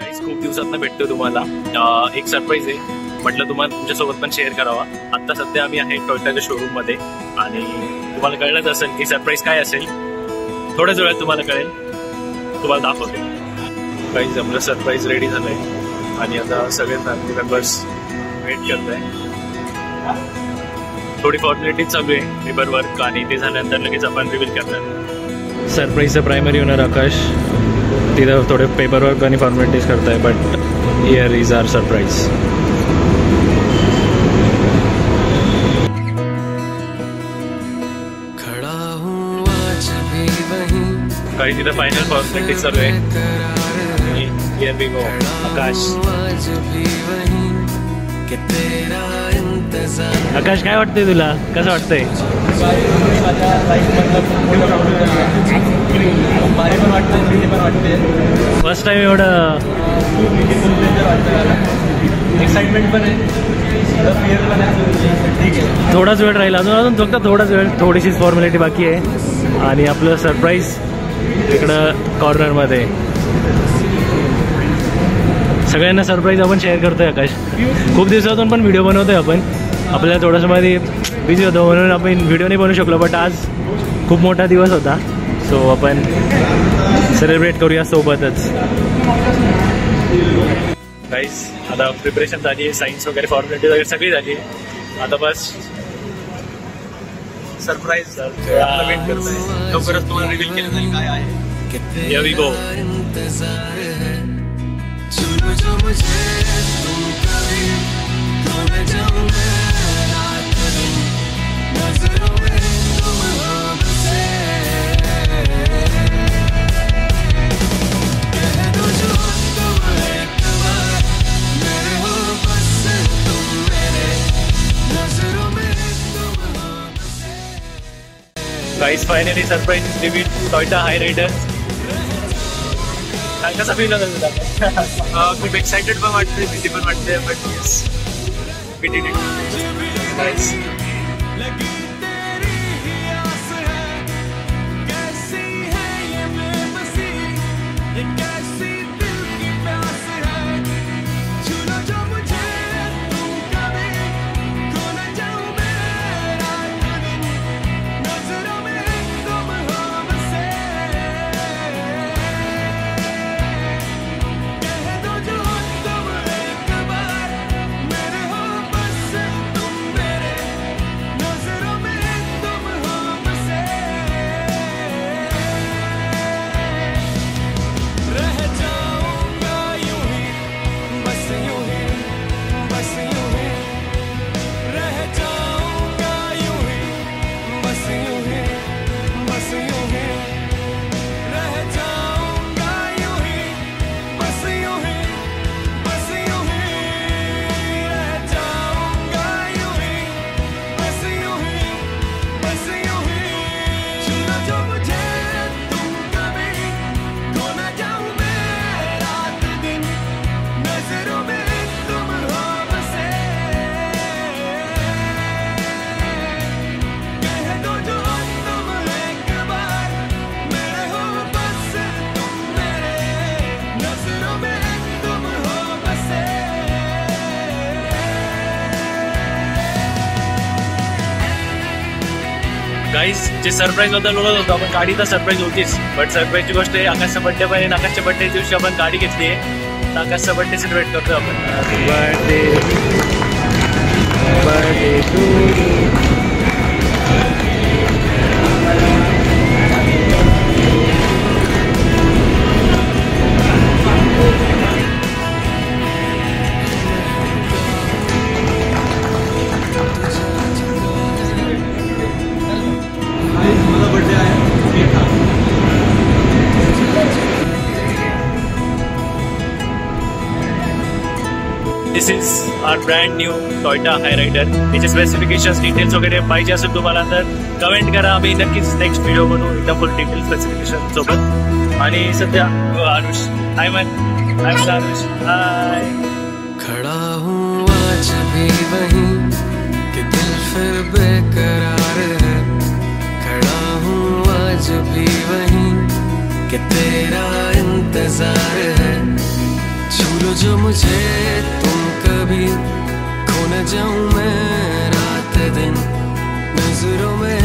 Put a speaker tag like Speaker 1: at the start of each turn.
Speaker 1: खूप दिवसात भेटतो तुम्हाला. एक सरप्राईज आहे. म्हटलं तुम्हाला तुमच्यासोबत पण शेअर करावा. आता सध्या आम्ही आहे टोयटाच्या शोरूममध्ये. आणि तुम्हाला कळलंच असेल की सरप्राईज काय असेल. थोड्याच वेळात तुम्हाला कळेल. तुम्हाला दाखवते. काही आपलं सरप्राईज रेडी झालंय. आणि आता सगळे फॅमिली मेंबर्स वेट करत आहे थोडी फॉर्मॅलिटीज चालू आहे. पेपर वर्क आणि ते झाल्यानंतर लगेच आपण रिव्हील करणार. सरप्राईजचं प्रायमरी ओनर आकाश तिथं थोडे पेपर वर्क आणि फॉर्मॅलिटीज करताय
Speaker 2: but here is our surprise
Speaker 1: काही तिथं फायनल फॉर्मॅलिटीज चालू आहे आकाश। आकाश काय वाटतंय तुला? कसं वाटतंय? फर्स्ट टाइम एवढं
Speaker 3: एक्साइटमेंट पण आहे.
Speaker 1: थोडाच वेळ राहिला. अजून अजून फक्त थोडाच वेळ थोडीशीच फॉर्मॅलिटी बाकी आहे. आणि आपलं सरप्राईज इकडं कॉर्नरमध्ये सगळ्यांना सरप्राईज आपण शेअर करतोय आकाश. खूप दिवसातून पण व्हिडिओ बनवतोय आपण. आपल्याला थोडंसं मध्ये बिझी होतो म्हणून आपण व्हिडिओ नाही बनवू शकलो बट आज खूप मोठा दिवस होता. सो आपण सेलिब्रेट करूया सोबतच. गाईज आता प्रिपरेशन झाली आहे सायन्स वगैरे फॉर्मॅलिटी वगैरे सगळी झाली. आता बस
Speaker 3: सरप्राईज वेट करतोय. लवकरच तुम्हाला रिव्हील केलं जाईल काय आहे.
Speaker 2: कि
Speaker 1: Here we go.
Speaker 2: तेरा इंतज़ार चुनो जो मुझे तुम कभी खो मैं रात
Speaker 1: guys finally surprise reveal Toyota Hyryder काय कसा फील होता तुला
Speaker 3: खूप एक्साइटेड पण वाटते भीती पण वाटते but yes we did it nice
Speaker 2: लगी तेरी ही आस है कैसी है ये बेबसी ये कैसी Guys जे
Speaker 1: सरप्राईजबद्दल बोलत होतो. आपण गाडी तर सरप्राईज होतीच. बट सरप्राईजची गोष्ट आहे आकाशच्या बड्डे पण आहे आकाशच्या बड्डे दिवशी आपण गाडी घेतली आहे. तर आकाशचा बड्डे सेलिब्रेट करतो आपण. Birthday this is our brand new Toyota Hyryder त्याचे स्पेसिफिकेशन डिटेल्स वगैरे पाहिजे असेल तुम्हाला तर कमेंट करा आम्ही नक्कीच नेक्स्ट व्हिडिओ बनवू एकदम फुल डिटेल स्पेसिफिकेशन सोबत आणि सध्या आरुष। हाय मन हाय आरुष हाय
Speaker 2: खड़ा हूँ आज भी वहीं, कि दिल फिर बेकरार है। खड़ा हूँ आज भी वहीं, कि तेरा इंतज़ार है। जो मुझे तुम कभी खो जाऊँ मैं रात दिन नज़रों में